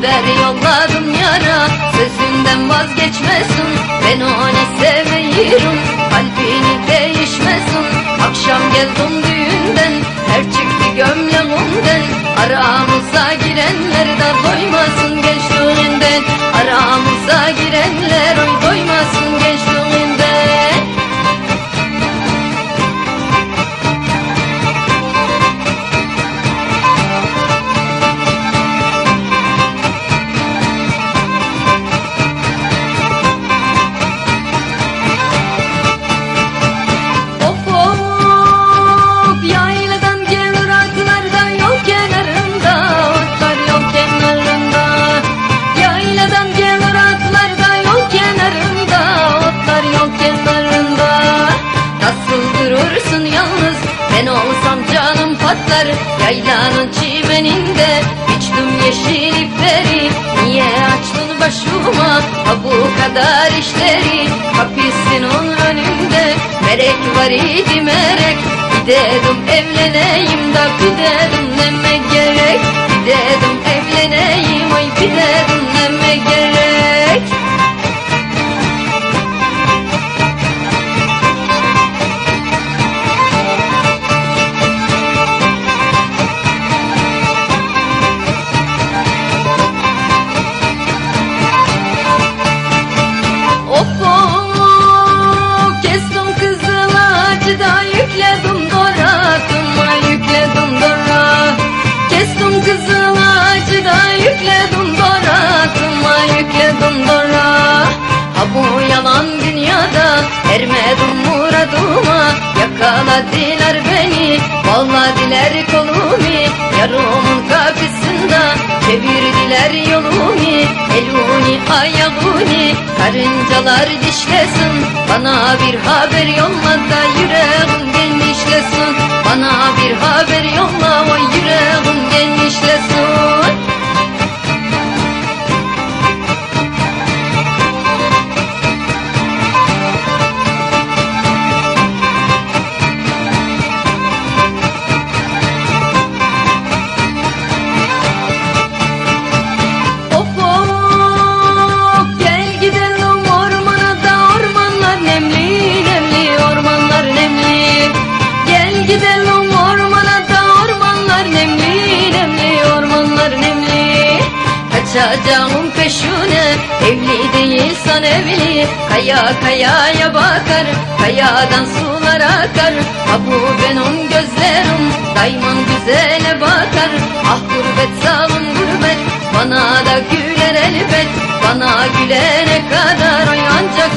haber yolladım yara. Sözümden vazgeçmesin Ben onu seviyorum Kalbini değişmesin Akşam geldim düğünden. Her çıktı gömlem ondan Aramıza girenler de doymasın gençliğinden. Aramıza girenler patlar Yaylanın çimeninde biçtim yeşil ipleri Niye açtın başıma ha bu kadar işleri? Kapısının önünde Melek var idi melek. Gidedim evleneyim da bir Yakaladılar beni bağladılar kolumu Yarımın kapısında çevirdiler yolumu Eluni ayağuni karıncalar dişlesin. Bana bir haber yolla Kaçacağım peşine evli değilsen evli. Kaya kayaya bakar kayadan sular akar. Ha bu benim gözlerim dayman güzele bakar. Ah gurbet zalim gurbet bana da güler elbet. Bana gülene kadar oy ancak